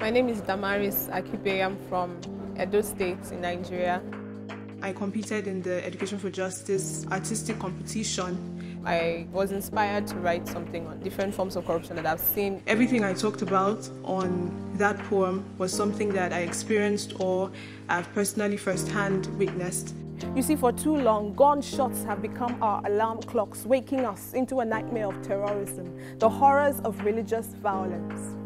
My name is Damaris Akhigbe. I'm from Edo State in Nigeria. I competed in the Education for Justice artistic competition. I was inspired to write something on different forms of corruption that I've seen. Everything I talked about on that poem was something that I experienced or I've personally firsthand witnessed. You see, for too long, gunshots have become our alarm clocks, waking us into a nightmare of terrorism, the horrors of religious violence.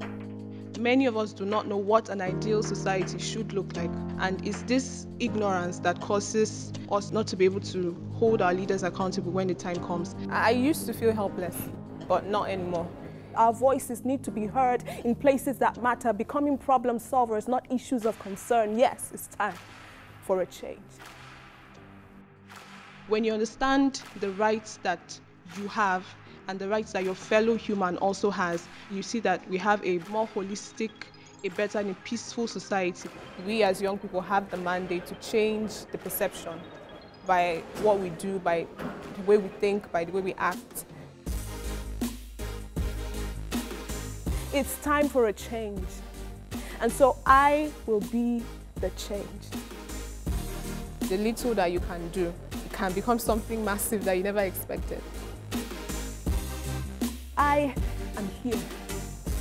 Many of us do not know what an ideal society should look like, and it's this ignorance that causes us not to be able to hold our leaders accountable when the time comes. I used to feel helpless, but not anymore. Our voices need to be heard in places that matter, becoming problem solvers, not issues of concern. Yes, it's time for a change. When you understand the rights that you have and the rights that your fellow human also has, you see that we have a more holistic, a better and a peaceful society. We as young people have the mandate to change the perception by what we do, by the way we think, by the way we act. It's time for a change. And so I will be the change. The little that you can do it can become something massive that you never expected. I am here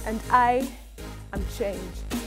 and I am changed.